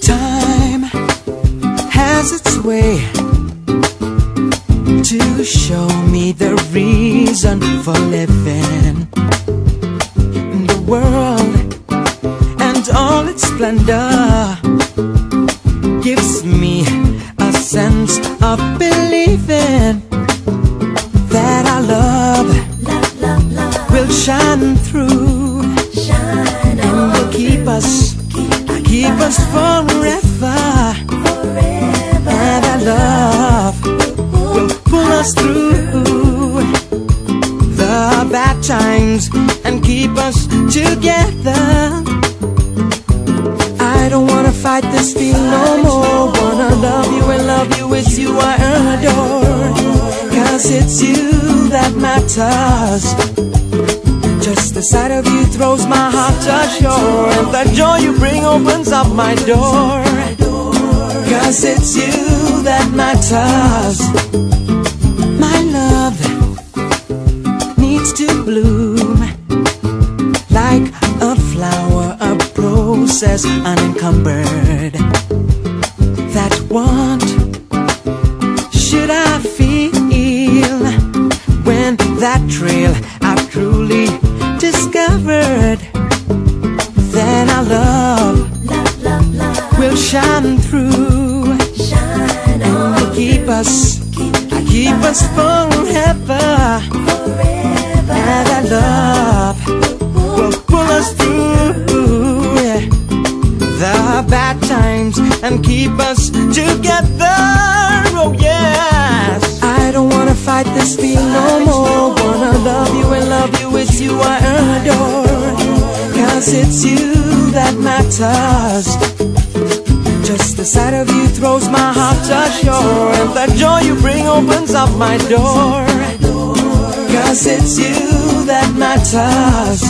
Time has its way show me the reason for living. The world and all its splendor gives me a sense of believing that our love love, love will shine through shine and will keep us, keep us forever. And our love us through times and keep us together. I don't wanna fight this feel no more. Wanna love you and love you, it's you I adore. Cause it's you that matters. Just the sight of you throws my heart ashore And the joy you bring opens up my door Cause it's you that matters Like a flower, a process unencumbered. That want should I feel when that trail I've truly discovered? Then our love love, love, will shine through. And will keep us, keep us forever. And our love us through yeah, the bad times and keep us together. Oh yes. I don't wanna fight this feel no more. Wanna love you and love you, it's you I adore. Cause it's you that matters. Just the sight of you throws my heart ashore. And the joy you bring opens up my door. Cause it's you that matters.